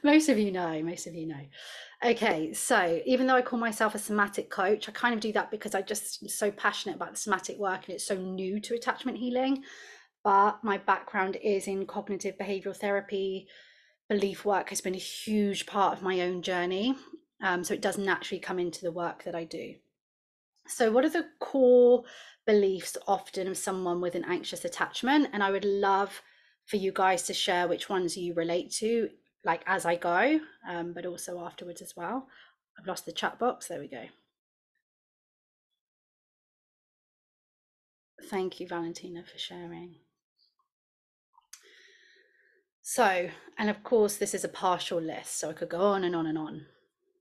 most of you know, most of you know. Okay, so even though I call myself a somatic coach, I kind of do that because I just am so passionate about the somatic work and it's so new to attachment healing. But my background is in cognitive behavioral therapy. Belief work has been a huge part of my own journey. Um, so it does naturally come into the work that I do. So, what are the core beliefs often of someone with an anxious attachment? And I would love for you guys to share which ones you relate to, like as I go, um, but also afterwards as well. I've lost the chat box. There we go. Thank you, Valentina, for sharing. So, and of course, this is a partial list, so I could go on and on and on.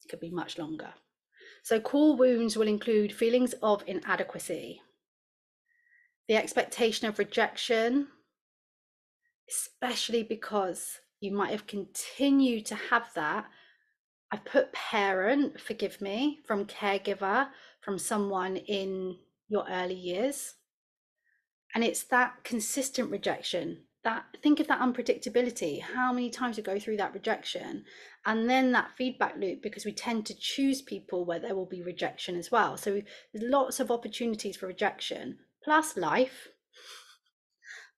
It could be much longer. So, core wounds will include feelings of inadequacy, the expectation of rejection, especially because you might have continued to have that. I've put parent, forgive me, from caregiver, from someone in your early years. And it's that consistent rejection that think of that unpredictability how many times you go through that rejection and then that feedback loop because we tend to choose people where there will be rejection as well so there's lots of opportunities for rejection plus life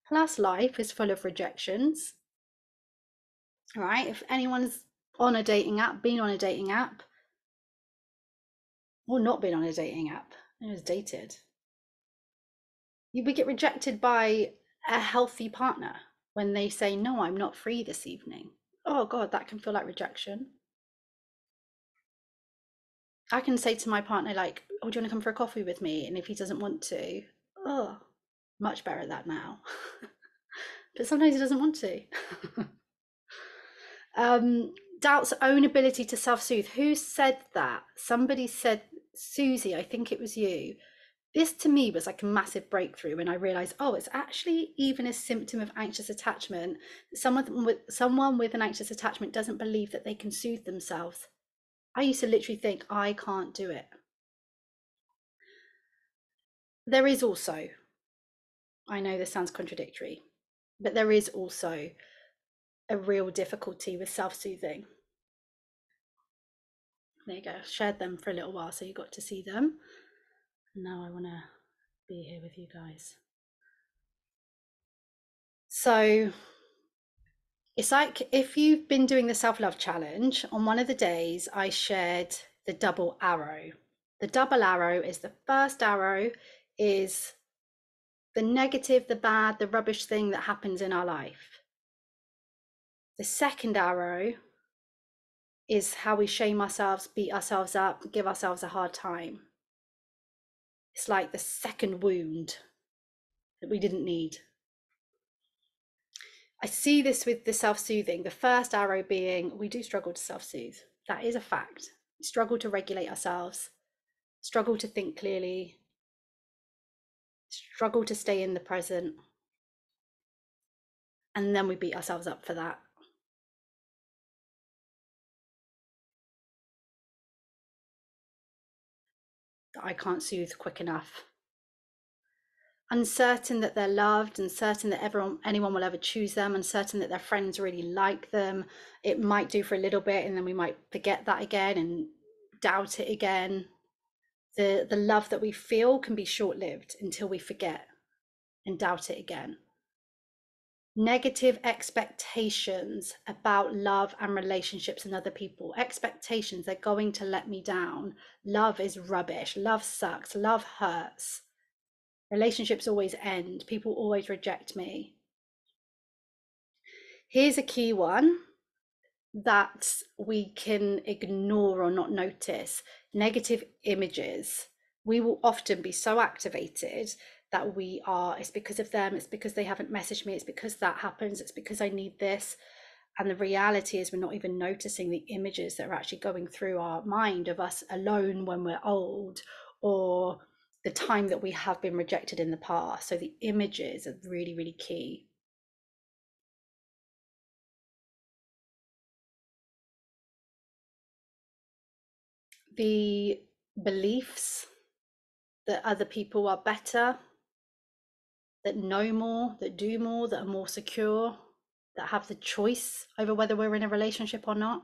plus life is full of rejections right if anyone's on a dating app been on a dating app or not been on a dating app and was dated you would get rejected by a healthy partner when they say, No, I'm not free this evening. Oh, God, that can feel like rejection. I can say to my partner, like, Oh, do you want to come for a coffee with me? And if he doesn't want to, oh, much better at that now. but sometimes he doesn't want to. um, doubts own ability to self soothe. Who said that? Somebody said, Susie, I think it was you this to me was like a massive breakthrough when I realized, oh, it's actually even a symptom of anxious attachment. Someone with someone with an anxious attachment doesn't believe that they can soothe themselves. I used to literally think, I can't do it. There is also, I know this sounds contradictory, but there is also a real difficulty with self soothing. There you go, shared them for a little while so you got to see them now I want to be here with you guys. So it's like if you've been doing the self love challenge, on one of the days, I shared the double arrow. The double arrow is the first arrow is the negative, the bad, the rubbish thing that happens in our life. The second arrow is how we shame ourselves, beat ourselves up, give ourselves a hard time. It's like the second wound that we didn't need. I see this with the self soothing. The first arrow being we do struggle to self soothe. That is a fact. We struggle to regulate ourselves, struggle to think clearly, struggle to stay in the present. And then we beat ourselves up for that. That I can't soothe quick enough. Uncertain that they're loved, uncertain that everyone, anyone will ever choose them, uncertain that their friends really like them. It might do for a little bit, and then we might forget that again and doubt it again. The, the love that we feel can be short lived until we forget and doubt it again negative expectations about love and relationships and other people. Expectations they're going to let me down. Love is rubbish. Love sucks. Love hurts. Relationships always end. People always reject me. Here's a key one that we can ignore or not notice. Negative images. We will often be so activated that we are it's because of them it's because they haven't messaged me it's because that happens it's because i need this. And the reality is we're not even noticing the images that are actually going through our mind of us alone when we're old or the time that we have been rejected in the past. So the images are really really key. The beliefs that other people are better that know more, that do more, that are more secure. that have the choice over whether we're in a relationship or not.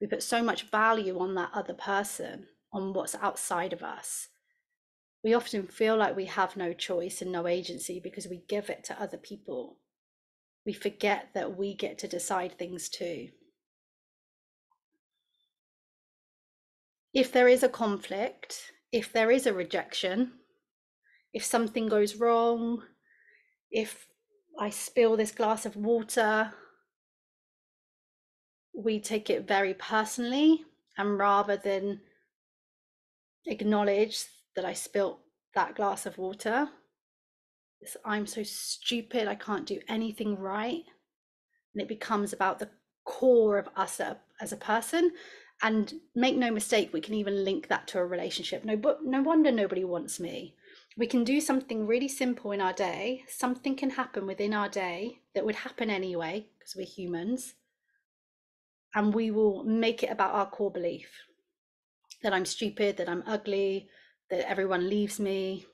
We put so much value on that other person, on what's outside of us. We often feel like we have no choice and no agency because we give it to other people. We forget that we get to decide things too. If there is a conflict, if there is a rejection, if something goes wrong, if I spill this glass of water, we take it very personally. And rather than acknowledge that I spilt that glass of water, I'm so stupid, I can't do anything right. And it becomes about the core of us as a person. And make no mistake, we can even link that to a relationship. No, but no wonder nobody wants me we can do something really simple in our day. Something can happen within our day that would happen anyway, because we're humans. And we will make it about our core belief that I'm stupid, that I'm ugly, that everyone leaves me.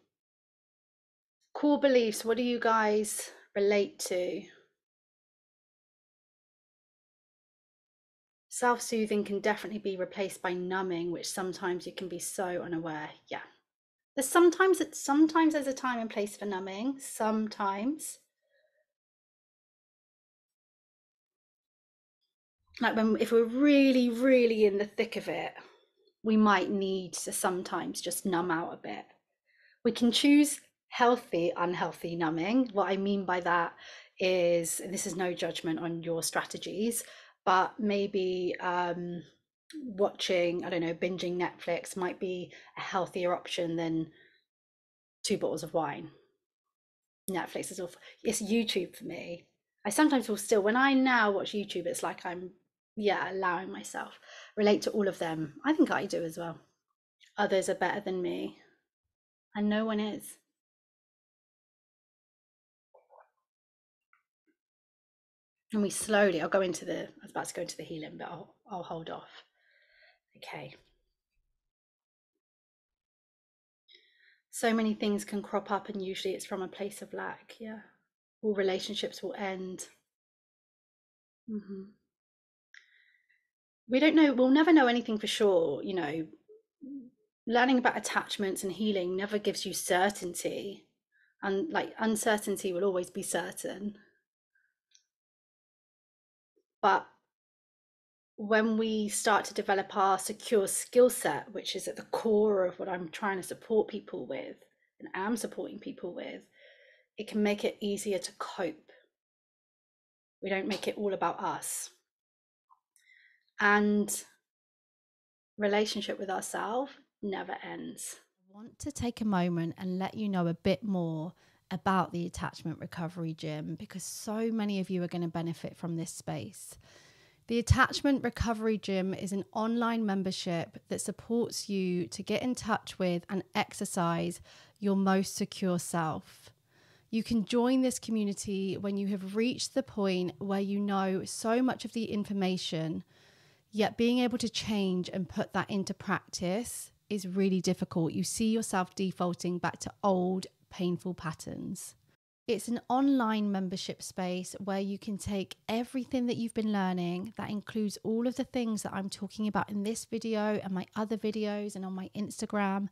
Core beliefs, what do you guys relate to? Self soothing can definitely be replaced by numbing, which sometimes you can be so unaware. Yeah, there's sometimes sometimes there's a time and place for numbing, sometimes. Like when if we're really, really in the thick of it, we might need to sometimes just numb out a bit. We can choose healthy, unhealthy numbing. What I mean by that is this is no judgment on your strategies, but maybe um, watching, I don't know, binging Netflix might be a healthier option than two bottles of wine. Netflix is awful. It's YouTube for me. I sometimes will still, when I now watch YouTube, it's like I'm, yeah, allowing myself relate to all of them. I think I do as well. Others are better than me, and no one is. And we slowly, I'll go into the, I was about to go into the healing, but I'll, I'll hold off. Okay. So many things can crop up, and usually it's from a place of lack. Yeah. All relationships will end. Mm-hmm. We don't know, we'll never know anything for sure. You know, learning about attachments and healing never gives you certainty. And like uncertainty will always be certain. But when we start to develop our secure skill set, which is at the core of what I'm trying to support people with and am supporting people with, it can make it easier to cope. We don't make it all about us. And relationship with ourselves never ends. I want to take a moment and let you know a bit more about the attachment recovery gym because so many of you are going to benefit from this space. The Attachment Recovery Gym is an online membership that supports you to get in touch with and exercise your most secure self. You can join this community when you have reached the point where you know so much of the information, yet being able to change and put that into practice is really difficult. You see yourself defaulting back to old, painful patterns. It's an online membership space where you can take everything that you've been learning, that includes all of the things that I'm talking about in this video and my other videos and on my Instagram.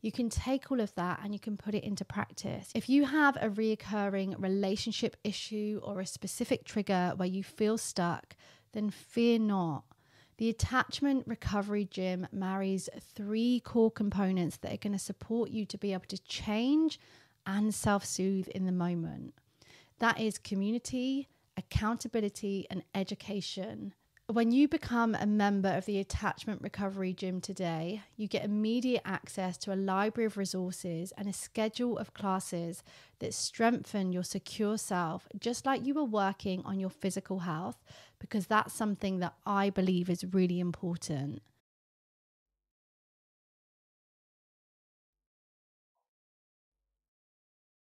You can take all of that and you can put it into practice. If you have a reoccurring relationship issue or a specific trigger where you feel stuck, then fear not. The Attachment Recovery Gym marries three core components that are going to support you to be able to change and self soothe in the moment. That is community, accountability, and education. When you become a member of the Attachment Recovery Gym today, you get immediate access to a library of resources and a schedule of classes that strengthen your secure self, just like you were working on your physical health, because that's something that I believe is really important.